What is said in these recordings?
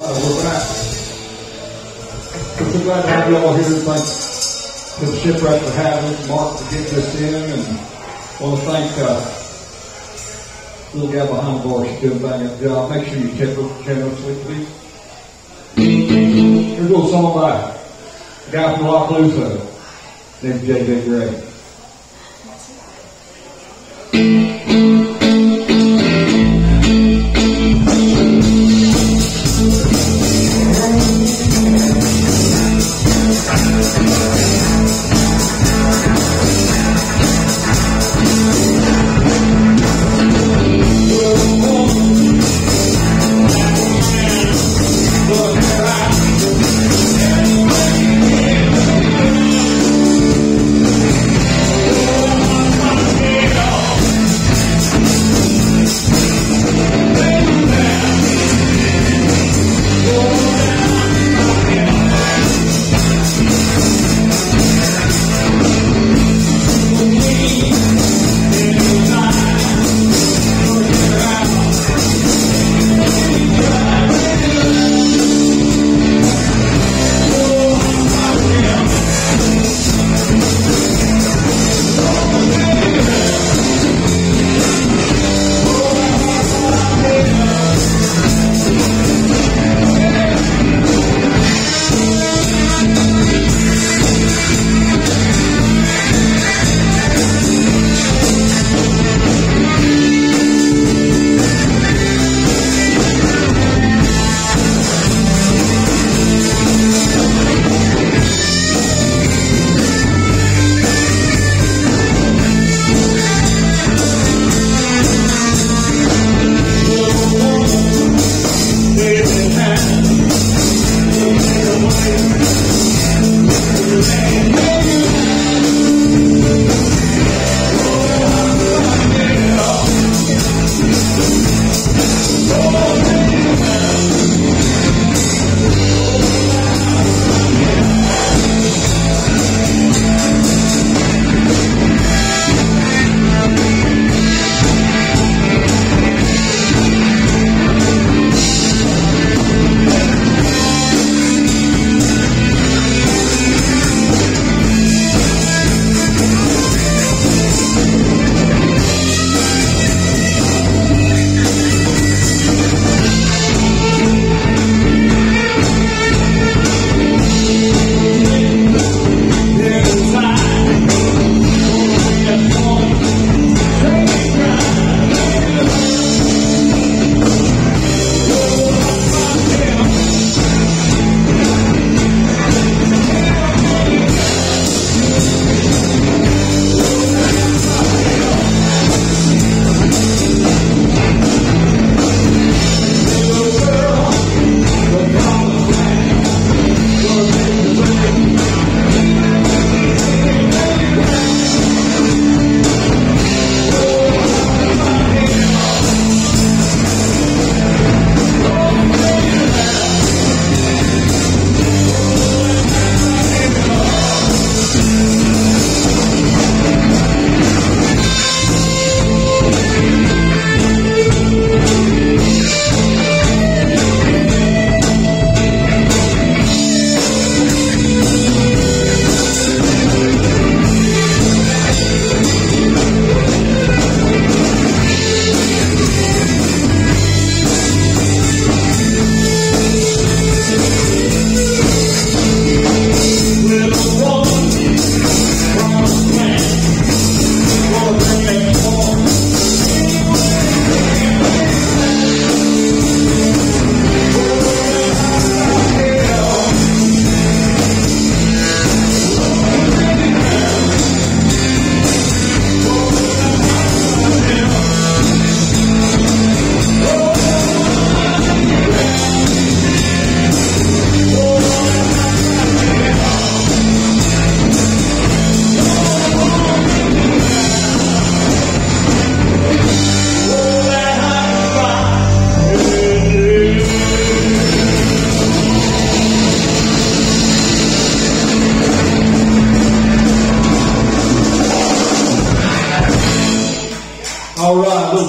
Uh, we're so glad to have you all here. Thank to the shipwreck for having Mark to get this in, and I want to thank uh, little guy behind the bar. She's doing a bang up job. Make sure you tip her generously, please. Here's a little song by a guy from Rock Lollapalooza named J.J. Grey.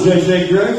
JJ Greg.